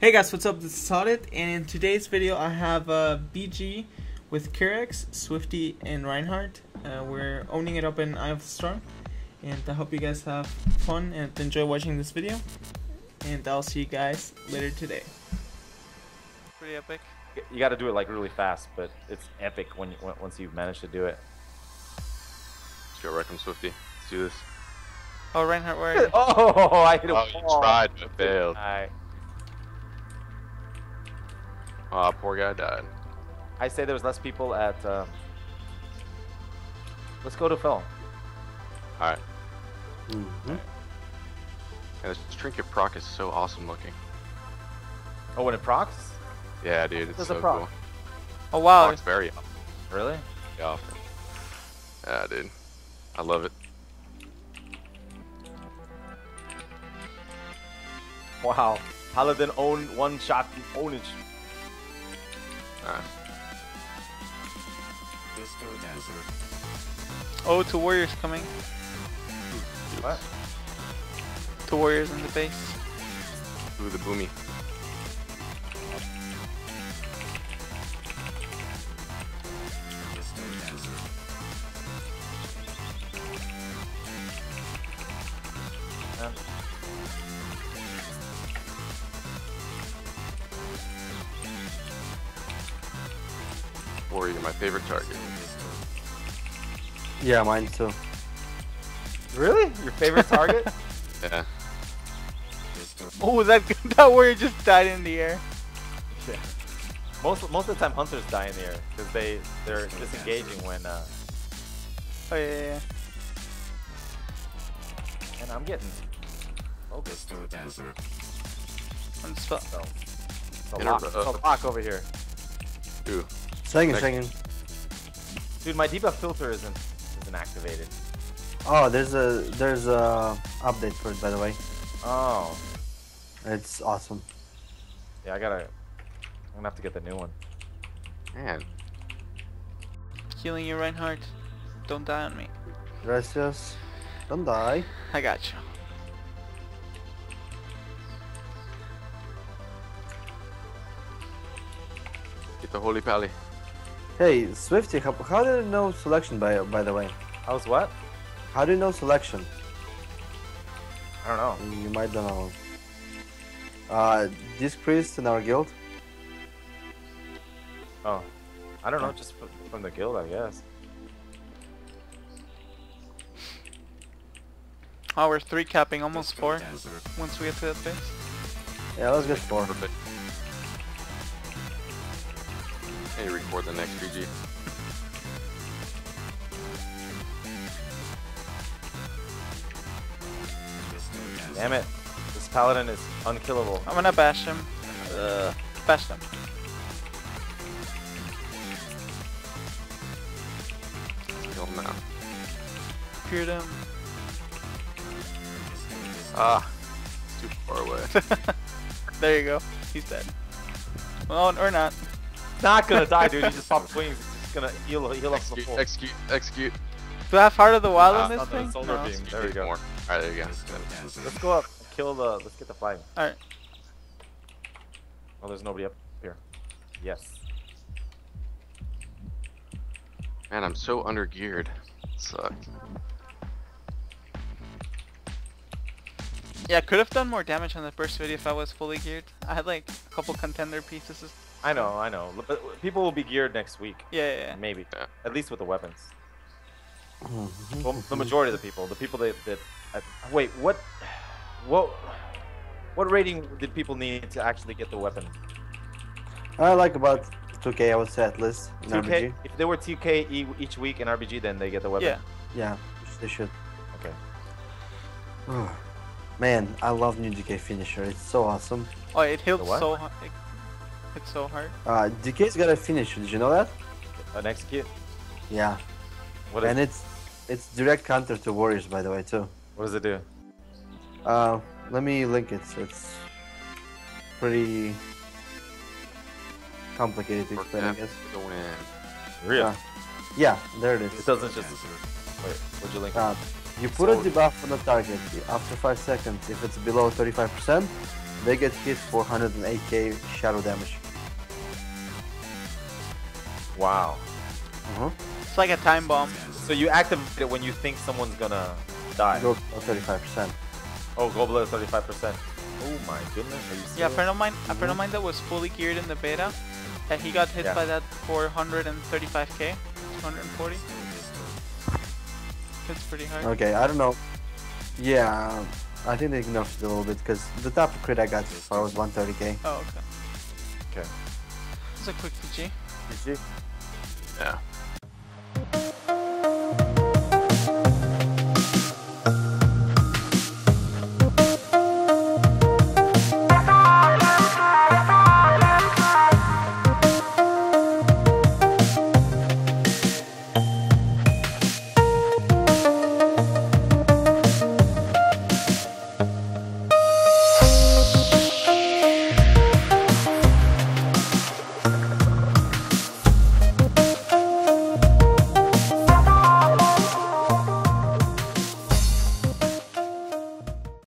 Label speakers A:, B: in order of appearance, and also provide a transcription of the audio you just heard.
A: Hey guys, what's up? This is Solid, and in today's video I have uh, BG with Kirax, Swifty, and Reinhart. Uh, we're owning it up in Eye of the Storm, and I hope you guys have fun and enjoy watching this video. And I'll see you guys later today. Pretty epic.
B: You got to do it like really fast, but it's epic when you, once you've managed to do it.
C: Let's go wreck him, Swifty. Let's do this.
A: Oh, Reinhart, where are you?
B: Oh, I hit a
C: Oh, you
B: ball.
C: tried, but failed.
B: I,
C: Aw, poor guy died.
B: I say there was less people at. Um, let's go to Phil.
C: Alright.
D: Mm-hmm.
C: Yeah, this trinket proc is so awesome looking.
B: Oh, when it procs?
C: Yeah, dude, it's
B: There's
C: so
B: a proc.
C: cool.
A: Oh wow,
C: Proc's very awesome.
B: Really?
C: awesome. Yeah, dude. I love it.
B: Wow. Paladin own one shot ownage.
A: Oh, two warriors coming.
B: What?
A: Two warriors in the base.
C: Ooh, the boomy. Warrior, my favorite target.
D: Yeah, mine too.
B: Really? Your favorite target?
C: Yeah.
A: Oh, that that warrior just died in the air.
B: yeah. Most most of the time, hunters die in the air because they they're disengaging when. Uh,
A: Oh yeah, yeah, yeah.
B: and I'm getting focused.
A: I'm spell.
B: So it's a
C: In a
B: lock. It's a lock over here,
C: Ooh.
D: Second,
C: Next.
D: second.
B: dude. My debuff filter isn't isn't activated.
D: Oh, there's a there's a update for it by the way.
B: Oh,
D: It's awesome.
B: yeah. I gotta. I'm gonna have to get the new one.
C: Man.
A: Healing you, Reinhart. Don't die on me.
D: Gracias. Don't die.
A: I got you.
C: Get the holy pally.
D: Hey, Swifty, how, how do you know selection by by the way?
B: How's what?
D: How do you know selection?
B: I don't know.
D: You might don't know. Uh, this priest in our guild.
B: Oh, I don't know. Just from, from the guild, I guess.
A: Oh, we're three capping, almost four. Once we get to that base.
D: Yeah, let's get four.
C: Perfect. Hey, record the next BG.
B: Damn it! This paladin is unkillable.
A: I'm gonna bash him. Uh, bash them.
C: Kill him now.
A: Feared him.
C: Ah. Too far away.
A: there you go. He's dead. Well, or not.
B: Not gonna die, dude. He just popped wings. It's just gonna heal heal up the
C: execute,
B: full.
C: execute, execute.
A: Do I have Heart of the Wild
C: Ah,
A: on this
B: not
A: thing?
B: solar
A: No.
B: beam. There we go.
C: More. Alright, there you go.
B: Let's go up. Kill the. Let's get the flag.
A: Alright.
B: Oh, there's nobody up here. Yes.
C: Man, I'm so under geared. Sucks.
A: Yeah, I could have done more damage on the first video if I was fully geared. I had like a couple contender pieces.
B: I know. I know. But people will be geared next week.
A: Yeah, yeah, yeah.
B: Maybe.
C: Yeah.
B: At least with the weapons.
D: Mhm.
B: Well, the majority of the people. The people that that. I, wait. What? What? What rating did people need to actually get the weapon?
D: I like about 2k, I would say at least. In
B: 2K.
D: RBG.
B: If they were 2K e- each week in RBG, then they get the weapon.
A: Yeah.
D: Yeah, they should.
B: Okay.
D: Man, I love new DK finisher. It's so awesome.
A: Oh, it healed
B: The what?
A: so hard. It, it's so hard.
D: Uh, DK's got a finisher. Did you know that?
B: An execute.
D: Yeah.
B: What is?
D: and it's it's direct counter to warriors, by the way, too.
B: What does it do?
D: Uh, let me link it. It's pretty complicated to
C: For
D: explain, I
C: F
D: guess.
C: for the win.
B: Really?
D: Yeah. Yeah, there it is.
B: it It
D: is.
B: doesn't just. Wait. Would you link? it?
D: Uh, you put a debuff on the target after 5 seconds. If it's below 35%, they get hit for 108k shadow damage.
B: Wow.
D: Uh-huh.
A: It's like a time bomb.
B: So you activate it when you think someone's gonna die.
D: Go 35%.
B: Oh, go below 35%. Oh my goodness. Are you?
A: Yeah, a friend of mine, a friend of mine that was fully geared in the beta, uh, he got hit
B: Yeah.
A: by that 435k, 240. It's pretty hard.
D: Okay, I don't know. Yeah, I think they nerfed it a little bit because the top crit I got so far was 130k.
A: Oh, okay.
B: Okay.
A: It's a quick BG.
B: GG.
C: Yeah.